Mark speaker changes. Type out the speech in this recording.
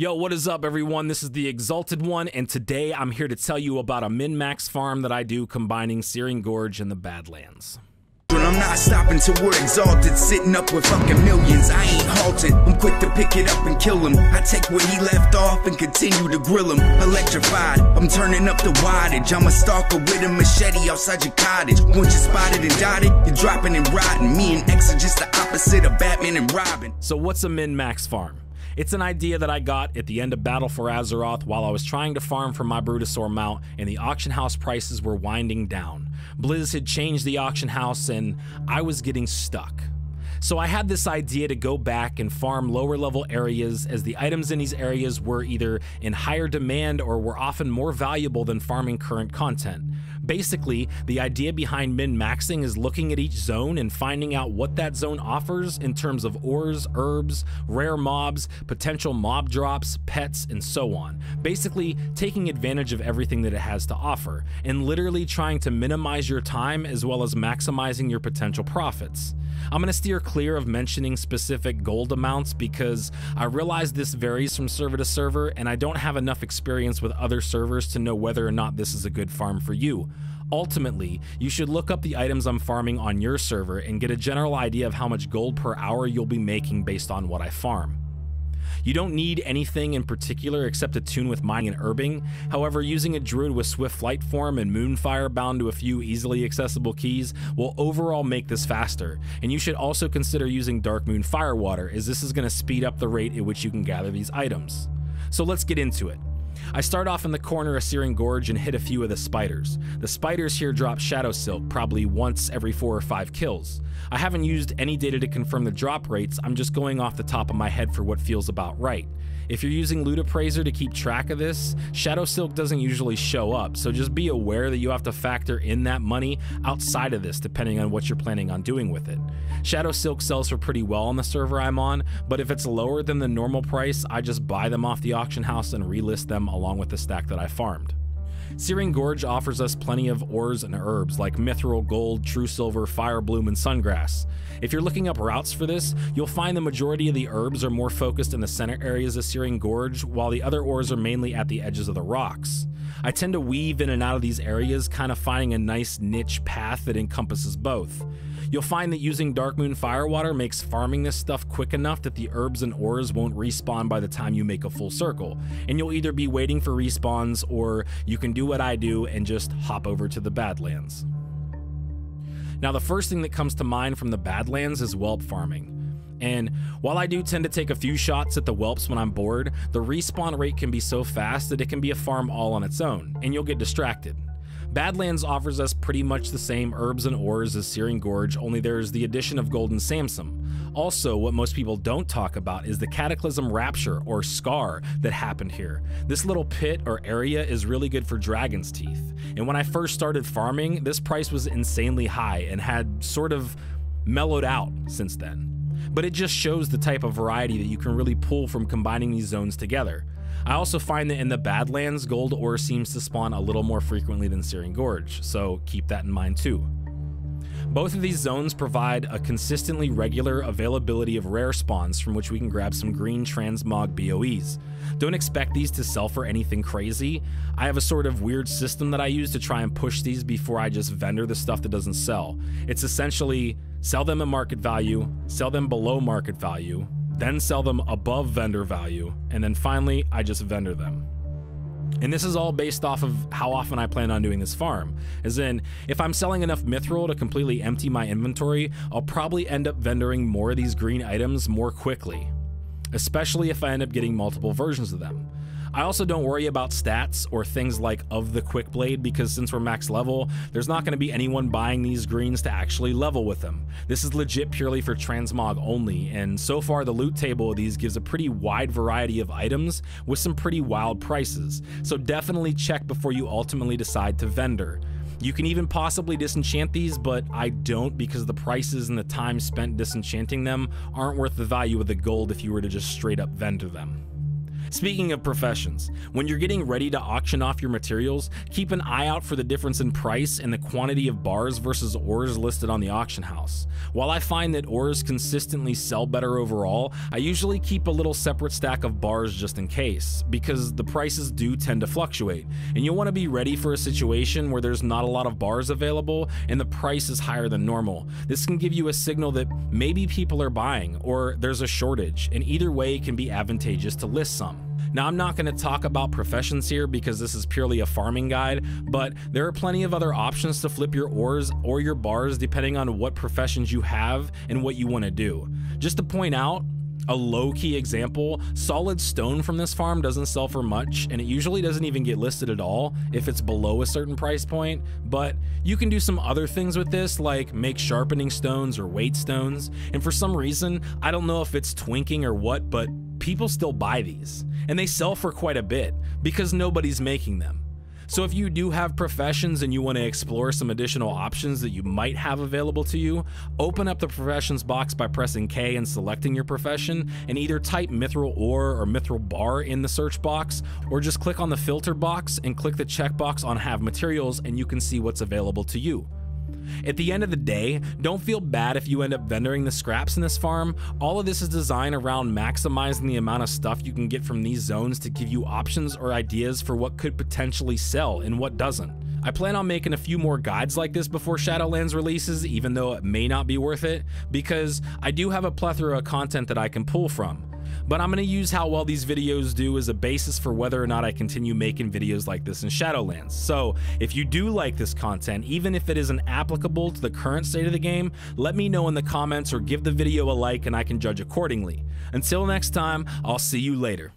Speaker 1: Yo, what is up, everyone? This is the Exalted One, and today I'm here to tell you about a min max farm that I do combining Searing Gorge and the Badlands.
Speaker 2: I'm not stopping till we're exalted, sitting up with fucking millions. I ain't halted. I'm quick to pick it up and kill him. I take what he left off and continue to grill him. Electrified, I'm turning up the wattage. I'm a stalker with a machete outside your cottage. Once you're spotted and dotted, you're dropping and rotting. Me and X are just the opposite of Batman and Robin.
Speaker 1: So, what's a min max farm? It's an idea that I got at the end of Battle for Azeroth while I was trying to farm for my Brutosaur mount and the auction house prices were winding down. Blizz had changed the auction house and I was getting stuck. So I had this idea to go back and farm lower level areas as the items in these areas were either in higher demand or were often more valuable than farming current content. Basically, the idea behind min-maxing is looking at each zone and finding out what that zone offers in terms of ores, herbs, rare mobs, potential mob drops, pets, and so on. Basically, taking advantage of everything that it has to offer, and literally trying to minimize your time as well as maximizing your potential profits. I'm going to steer clear of mentioning specific gold amounts because I realize this varies from server to server and I don't have enough experience with other servers to know whether or not this is a good farm for you. Ultimately, you should look up the items I'm farming on your server and get a general idea of how much gold per hour you'll be making based on what I farm. You don't need anything in particular except a toon with mining and herbing. However, using a druid with swift flight form and moonfire bound to a few easily accessible keys will overall make this faster. And you should also consider using Darkmoon Firewater as this is going to speed up the rate at which you can gather these items. So let's get into it. I start off in the corner of Searing Gorge and hit a few of the spiders. The spiders here drop Shadow Silk probably once every 4 or 5 kills. I haven't used any data to confirm the drop rates, I'm just going off the top of my head for what feels about right. If you're using Loot Appraiser to keep track of this, Shadow Silk doesn't usually show up, so just be aware that you have to factor in that money outside of this depending on what you're planning on doing with it. Shadow Silk sells for pretty well on the server I'm on, but if it's lower than the normal price, I just buy them off the auction house and relist them along with the stack that I farmed. Searing Gorge offers us plenty of ores and herbs like mithril, gold, true silver, firebloom, and sungrass. If you're looking up routes for this, you'll find the majority of the herbs are more focused in the center areas of Searing Gorge, while the other ores are mainly at the edges of the rocks. I tend to weave in and out of these areas, kind of finding a nice niche path that encompasses both. You'll find that using Darkmoon Firewater makes farming this stuff quick enough that the herbs and ores won't respawn by the time you make a full circle, and you'll either be waiting for respawns or you can do what I do and just hop over to the Badlands. Now, the first thing that comes to mind from the Badlands is whelp farming. And while I do tend to take a few shots at the whelps when I'm bored, the respawn rate can be so fast that it can be a farm all on its own, and you'll get distracted. Badlands offers us pretty much the same herbs and ores as Searing Gorge, only there's the addition of Golden Sansam. Also, what most people don't talk about is the Cataclysm Rapture, or Scar, that happened here. This little pit or area is really good for Dragon's Teeth, and when I first started farming, this price was insanely high and had sort of mellowed out since then. But it just shows the type of variety that you can really pull from combining these zones together. I also find that in the Badlands, gold ore seems to spawn a little more frequently than Searing Gorge, so keep that in mind too. Both of these zones provide a consistently regular availability of rare spawns from which we can grab some green transmog BOEs. Don't expect these to sell for anything crazy. I have a sort of weird system that I use to try and push these before I just vendor the stuff that doesn't sell. It's essentially sell them at market value, sell them below market value, then sell them above vendor value, and then finally, I just vendor them. And this is all based off of how often I plan on doing this farm. As in, if I'm selling enough mithril to completely empty my inventory, I'll probably end up vendoring more of these green items more quickly. Especially if I end up getting multiple versions of them. I also don't worry about stats or things like of the quick blade because since we're max level, there's not going to be anyone buying these greens to actually level with them. This is legit purely for transmog only, and so far the loot table of these gives a pretty wide variety of items with some pretty wild prices, so definitely check before you ultimately decide to vendor. You can even possibly disenchant these, but I don't because the prices and the time spent disenchanting them aren't worth the value of the gold if you were to just straight up vendor them. Speaking of professions, when you're getting ready to auction off your materials, keep an eye out for the difference in price and the quantity of bars versus ores listed on the auction house. While I find that ores consistently sell better overall, I usually keep a little separate stack of bars just in case, because the prices do tend to fluctuate, and you'll want to be ready for a situation where there's not a lot of bars available and the price is higher than normal. This can give you a signal that maybe people are buying or there's a shortage, and either way can be advantageous to list some. Now, I'm not going to talk about professions here because this is purely a farming guide, but there are plenty of other options to flip your ores or your bars depending on what professions you have and what you want to do. Just to point out, a low key example, solid stone from this farm doesn't sell for much, and it usually doesn't even get listed at all if it's below a certain price point. But you can do some other things with this, like make sharpening stones or weight stones. And for some reason, I don't know if it's twinking or what, but people still buy these, and they sell for quite a bit because nobody's making them. So if you do have professions and you want to explore some additional options that you might have available to you, open up the professions box by pressing K and selecting your profession and either type mithril ore or mithril bar in the search box or just click on the filter box and click the checkbox on have materials and you can see what's available to you. At the end of the day, don't feel bad if you end up vendoring the scraps in this farm. All of this is designed around maximizing the amount of stuff you can get from these zones to give you options or ideas for what could potentially sell and what doesn't. I plan on making a few more guides like this before Shadowlands releases, even though it may not be worth it, because I do have a plethora of content that I can pull from but I'm going to use how well these videos do as a basis for whether or not I continue making videos like this in Shadowlands. So if you do like this content, even if it isn't applicable to the current state of the game, let me know in the comments or give the video a like and I can judge accordingly. Until next time, I'll see you later.